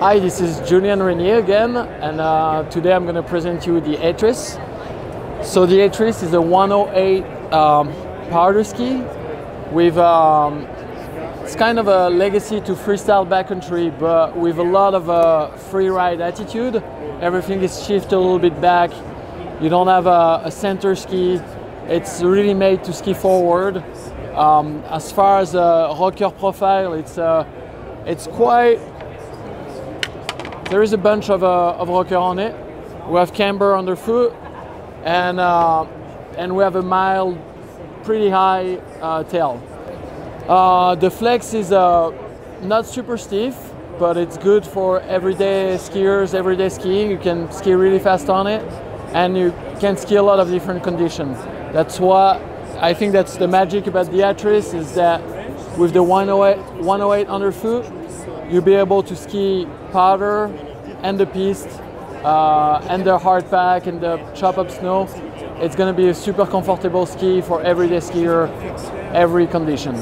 Hi, this is Julien Regnier again, and uh, today I'm going to present you the Atris. So the Atris is a 108 um, powder ski with um, it's kind of a legacy to freestyle backcountry, but with a lot of uh, free ride attitude. Everything is shifted a little bit back. You don't have a, a center ski. It's really made to ski forward. Um, as far as a rocker profile, it's uh, it's quite there is a bunch of, uh, of rocker on it. We have camber underfoot, and uh, and we have a mild, pretty high uh, tail. Uh, the flex is uh, not super stiff, but it's good for everyday skiers, everyday skiing. You can ski really fast on it, and you can ski a lot of different conditions. That's what I think that's the magic about the Atris is that with the 108, 108 underfoot, you'll be able to ski powder and the piste uh, and the hard pack and the chop up snow. It's going to be a super comfortable ski for everyday skier, every condition.